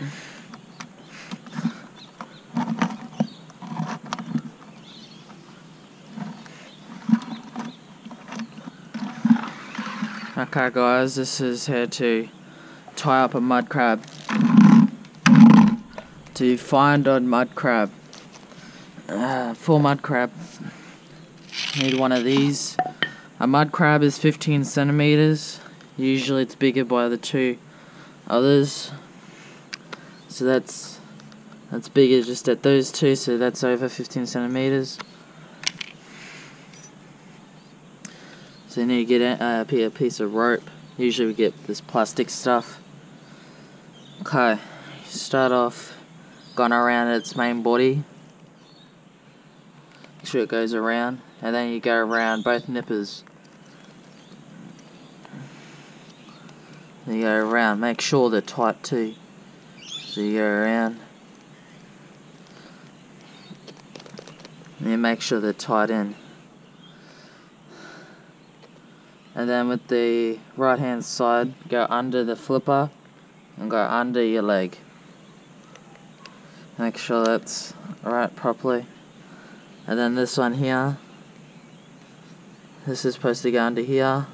Mm-hmm. Okay guys, this is how to tie up a mud crab. To find a mud crab. Uh, full mud crab. Need one of these. A mud crab is 15 centimeters. Usually it's bigger by the two others. So that's that's bigger just at those two, so that's over 15 centimeters. So you need to get a, uh, a piece of rope. Usually we get this plastic stuff. Okay, start off going around its main body. Make sure it goes around, and then you go around both nippers. Then you go around, make sure they're tight too. So you around. And you make sure they're tight in. and then with the right hand side go under the flipper and go under your leg make sure that's right properly and then this one here this is supposed to go under here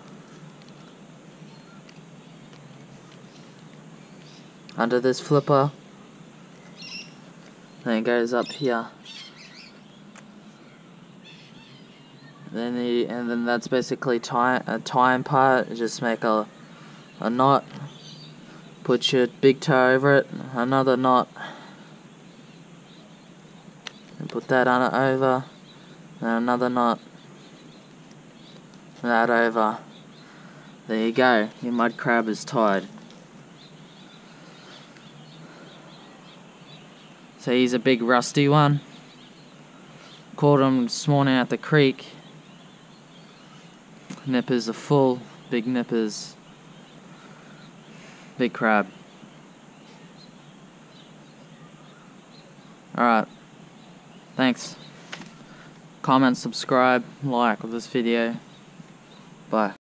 under this flipper then it goes up here then the and then that's basically a tying part. Just make a a knot. Put your big toe over it. Another knot. And put that on it over. And another knot. That over. There you go. Your mud crab is tied. So he's a big rusty one. Caught him this morning at the creek nippers are full, big nippers, big crab. Alright, thanks. Comment, subscribe, like of this video. Bye.